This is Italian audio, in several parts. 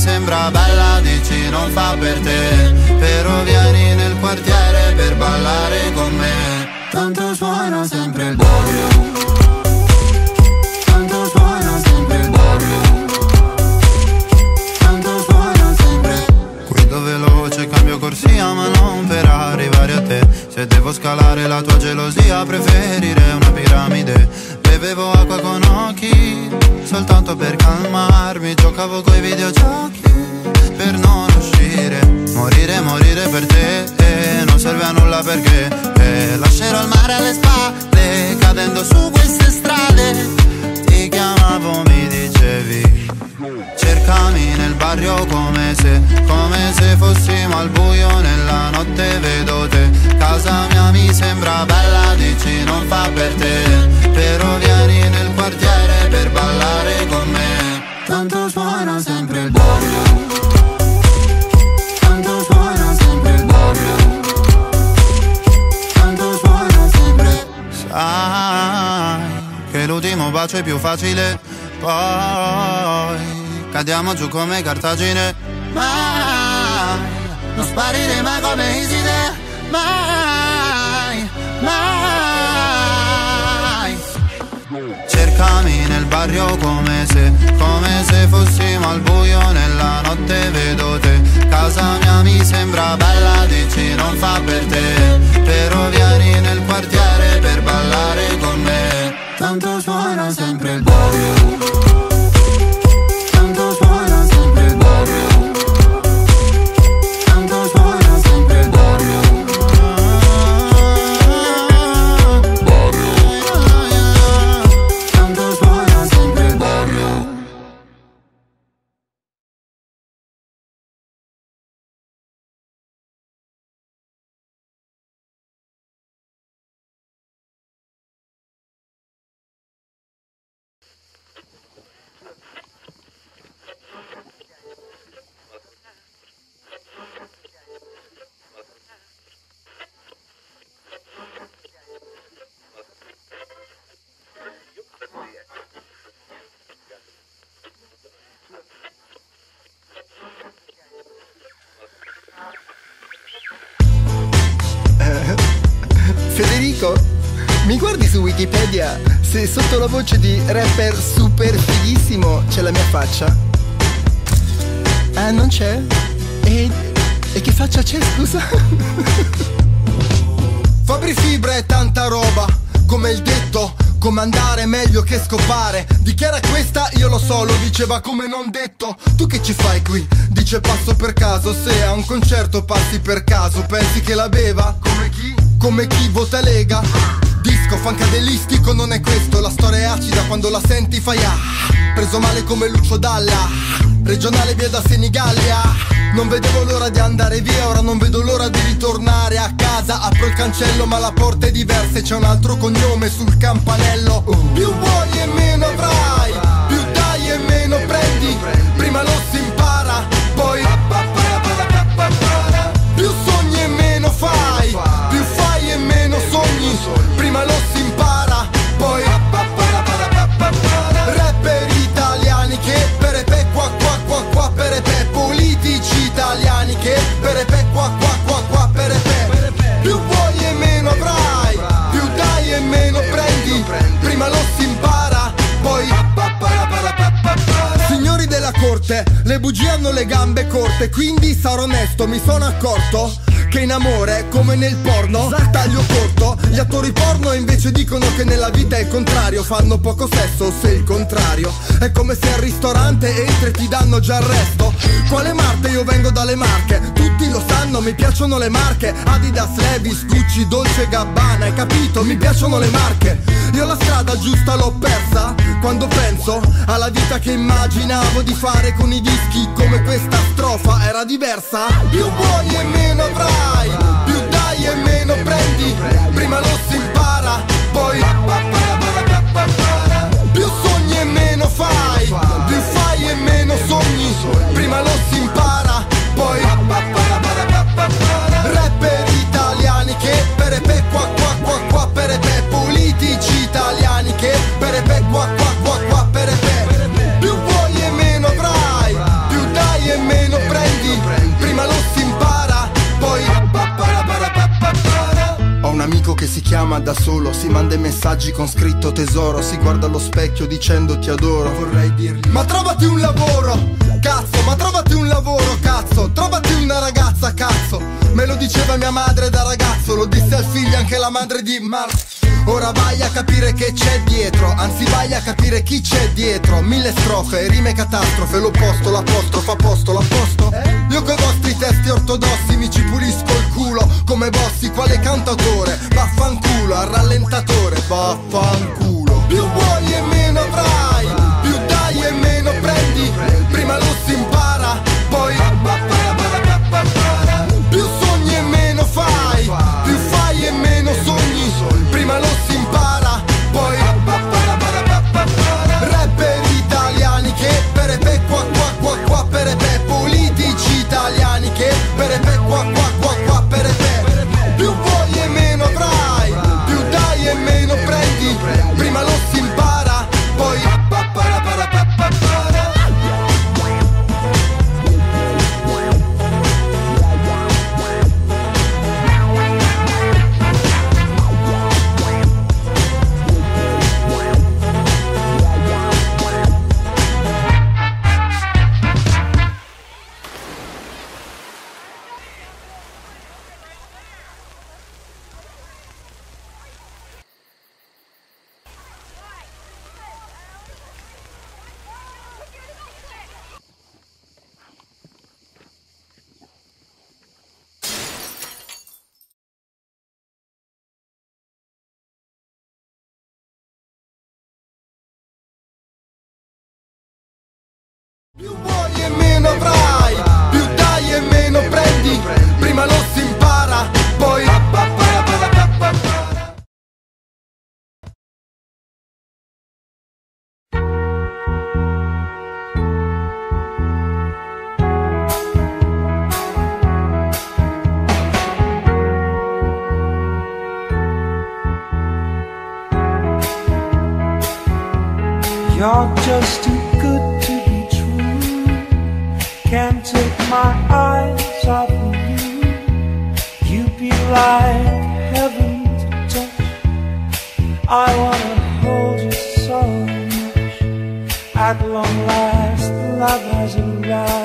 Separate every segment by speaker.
Speaker 1: sembra bella, dici non fa per te l'ultimo bacio è più facile. Poi cadiamo giù come cartagine. Mai non sparire mai come Iside. Mai, mai. Cercami nel barrio come se, come se fossimo al buio nella notte vedo te. Casa mia mi sembra bella, dici non fa per te. Però vieni nel quartiere per ballare con me Tanto suona sempre il barrio
Speaker 2: Federico, mi guardi su Wikipedia se sotto la voce di rapper super fighissimo c'è la mia faccia? Ah, non c'è? E, e che faccia c'è, scusa?
Speaker 3: Fabri Fibra è tanta roba, come il detto, come andare meglio che scopare. Dichiara questa, io lo so, lo diceva come non detto. Tu che ci fai qui? Dice passo per caso, se a un concerto passi per caso, pensi che la beva? Come? Come chi vota Lega? Disco fancadelistico non è questo, la storia è acida quando la senti fai ah. Preso male come Lucio Dalla, regionale via da Senigallia. Non vedevo l'ora di andare via, ora non vedo l'ora di ritornare a casa. Apro il cancello ma la porta è diversa e c'è un altro cognome sul campanello. Più vuoi e meno avrai, più dai e meno prendi. Prima lo si corte, le bugie hanno le gambe corte, quindi sarò onesto, mi sono accorto che in amore, come nel porno, taglio corto. Gli attori porno invece dicono che nella vita è il contrario, fanno poco sesso se il contrario. È come se al ristorante entri e ti danno già il resto. Quale Marte? Io vengo dalle Marche, tutti lo sanno, mi piacciono le marche. Adidas, Levis, Gucci, Dolce Gabbana, hai capito? Mi piacciono le marche. Io la strada giusta l'ho persa quando penso alla vita che immaginavo di fare con i dischi come questa strofa era diversa. Più vuoi e meno avrai, più dai e meno prendi, prima lo chiama da solo, si manda i messaggi con scritto tesoro, si guarda allo specchio dicendo ti adoro. Vorrei dirgli Ma trovati un lavoro! Cazzo, ma trovati un lavoro, cazzo! Trovati una ragazza, cazzo! Me lo diceva mia madre da ragazzo, lo disse al figlio anche la madre di Mar. Ora vai a capire che c'è dietro, anzi vai a capire chi c'è dietro. Mille strofe, rime catastrofe, l'opposto, l'apostrofa, posto, l'apposto. Io coi vostri testi ortodossi mi ci pulisco il culo come bossi, quale cantatore. Vaffanculo, al rallentatore, vaffanculo. Più vuoi e meno avrai, più dai e meno prendi.
Speaker 4: Like heaven to touch. I wanna hold you so much. At long last, love has arrived.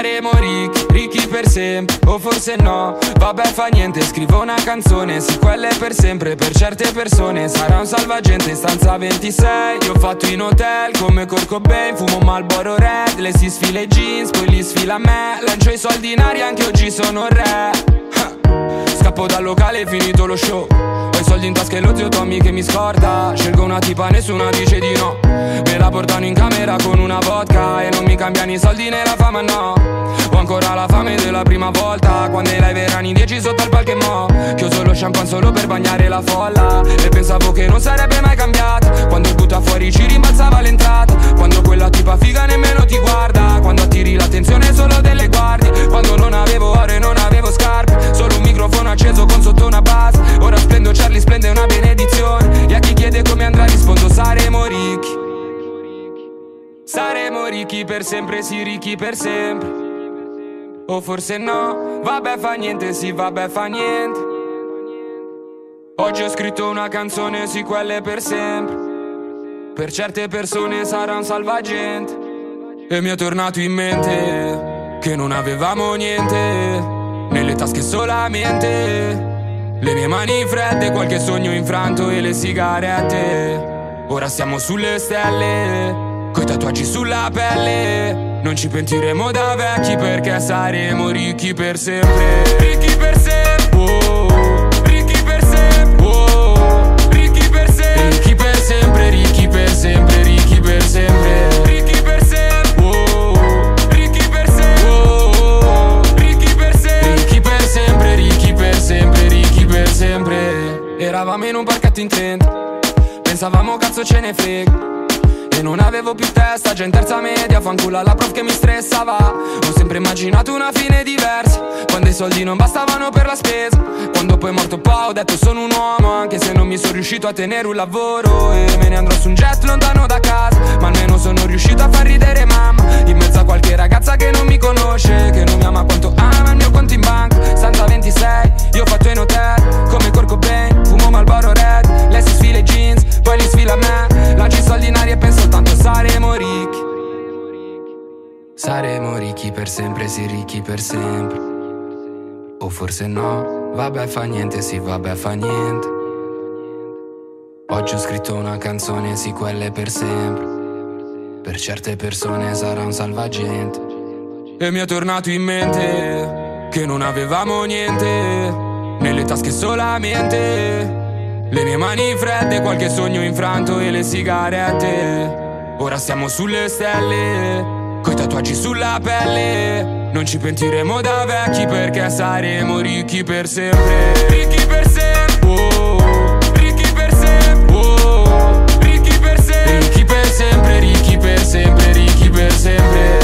Speaker 5: Saremo ricchi, ricchi per sempre, o forse no. Vabbè fa niente, scrivo una canzone Sì, quella è per sempre, per certe persone Sarà un salvagente. Stanza 26 Io ho fatto in hotel come Kurt Cobain Fumo Marlboro Red, le si sfila i jeans Poi li sfila me Lancio i soldi in aria, anche oggi sono re. Scappo dal locale, finito lo show. Ho i soldi in tasca e lo zio Tommy che mi scorda. Scelgo una tipa, nessuna dice di no. Me la portano in camera con una vodka E non mi cambiano i soldi né la fama, no. Ho ancora la fame della prima volta Quando i live erano in dieci sotto il palco e mo. Chiuso lo champagne solo per bagnare la folla. E pensavo che non sarebbe mai cambiata Quando butta fuori ci rimbalzava l'entrata. Quando quella tipa figa nemmeno ti guarda ricchi per sempre, sì ricchi per sempre. O forse no, vabbè fa niente, sì vabbè fa niente. Oggi ho scritto una canzone, sì quelle per sempre. Per certe persone sarà un salvagente. E mi è tornato in mente Che non avevamo niente. Nelle tasche solamente Le mie mani fredde, qualche sogno infranto e le sigarette. Ora siamo sulle stelle Coi tatuaggi sulla pelle. Non ci pentiremo da vecchi perché saremo ricchi per sempre. Ricchi per sempre. Oh, Ricchi per sempre. Ricchi per sempre Ricchi per sempre, ricchi ricchi per sempre. Oh, Ricchi per sempre. Ricchi per sempre Ricchi per sempre, Eravamo in un parchetto in 30 Pensavamo cazzo ce ne frega non avevo più testa, già in terza media Fanculo alla prof che mi stressava. Ho sempre immaginato una fine diversa Quando i soldi non bastavano per la spesa. Quando poi è morto pa ho detto sono un uomo Anche se non mi sono riuscito a tenere un lavoro. E me ne andrò su un jet lontano da forse no, vabbè fa niente, sì vabbè fa niente. Oggi ho scritto una canzone, sì quelle per sempre. Per certe persone sarà un salvagente. E mi è tornato in mente Che non avevamo niente. Nelle tasche solamente le mie mani fredde, qualche sogno infranto e le sigarette. Ora siamo sulle stelle, coi tatuaggi sulla pelle. Non ci pentiremo da vecchi perché saremo ricchi per sempre. Ricchi per sempre. Oh, ricchi per sempre. Oh, ricchi per sempre. Ricchi per sempre, ricchi per sempre, ricchi per sempre.